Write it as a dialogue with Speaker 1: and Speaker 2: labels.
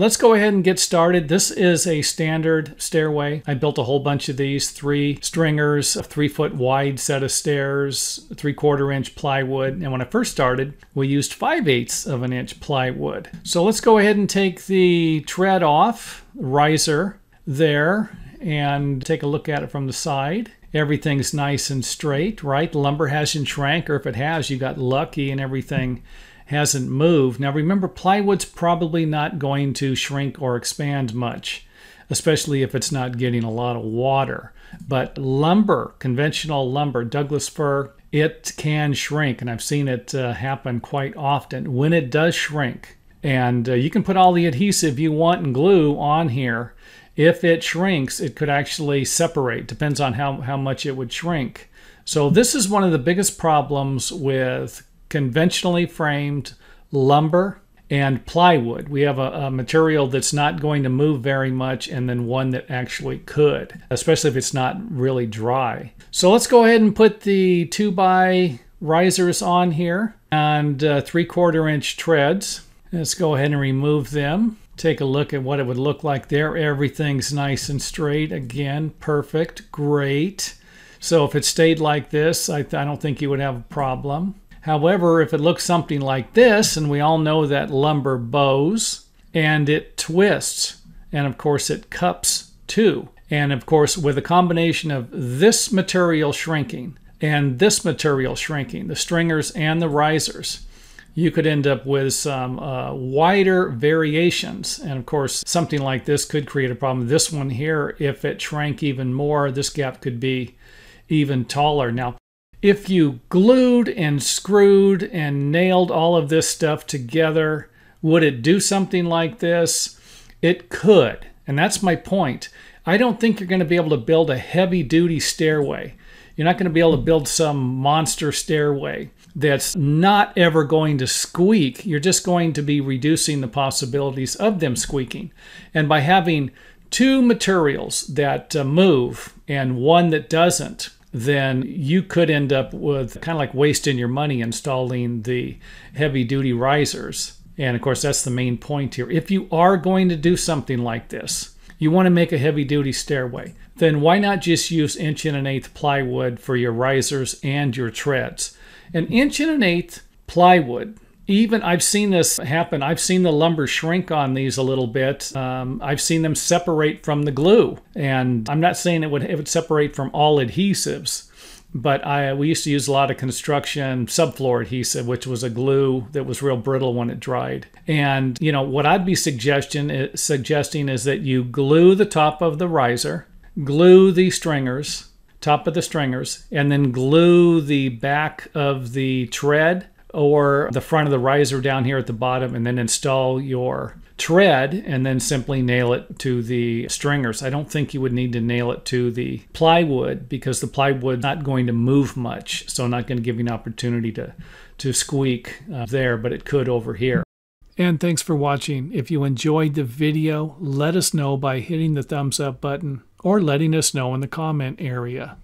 Speaker 1: Let's go ahead and get started. This is a standard stairway. I built a whole bunch of these, three stringers, a three foot wide set of stairs, three quarter inch plywood. And when I first started, we used 5 eighths of an inch plywood. So let's go ahead and take the tread off, riser there, and take a look at it from the side. Everything's nice and straight, right? Lumber hasn't shrank, or if it has, you got lucky and everything hasn't moved. Now remember, plywood's probably not going to shrink or expand much, especially if it's not getting a lot of water. But lumber, conventional lumber, Douglas fir, it can shrink, and I've seen it uh, happen quite often. When it does shrink, and uh, you can put all the adhesive you want and glue on here, if it shrinks, it could actually separate. Depends on how, how much it would shrink. So this is one of the biggest problems with conventionally framed lumber and plywood. We have a, a, material that's not going to move very much, and then one that actually could, especially if it's not really dry. So let's go ahead and put the 2 by risers on here and uh, 3 quarter inch treads. Let's go ahead and remove them. Take a look at what it would look like there. Everything's nice and straight. Again, perfect, great. So if it stayed like this, I, I don't think you would have a problem. However, if it looks something like this, and we all know that lumber bows and it twists, and of course it cups too. And of course, with a combination of this material shrinking and this material shrinking, the stringers and the risers, you could end up with some uh, wider variations. And of course, something like this could create a problem. This one here, if it shrank even more, this gap could be even taller. Now, if you glued and screwed and nailed all of this stuff together, would it do something like this? It could. And that's my point. I don't think you're going to be able to build a heavy duty stairway. You're not going to be able to build some monster stairway that's not ever going to squeak. You're just going to be reducing the possibilities of them squeaking. And by having two materials that uh, move and one that doesn't, then you could end up with kind of like wasting your money installing the heavy duty risers. And of course, that's the main point here. If you are going to do something like this, you want to make a heavy duty stairway, then why not just use inch and an eighth plywood for your risers and your treads? An inch and an eighth plywood even I've seen this happen. I've seen the lumber shrink on these a little bit. Um, I've seen them separate from the glue, and I'm not saying it would it would separate from all adhesives. But I we used to use a lot of construction subfloor adhesive, which was a glue that was real brittle when it dried. And you know what I'd be suggesting suggesting is that you glue the top of the riser, glue the stringers, top of the stringers, and then glue the back of the tread or the front of the riser down here at the bottom and then install your tread and then simply nail it to the stringers. I don't think you would need to nail it to the plywood because the plywood's not going to move much, so not going to give you an opportunity to, to squeak uh, there, but it could over here. And thanks for watching. If you enjoyed the video, let us know by hitting the thumbs up button or letting us know in the comment area.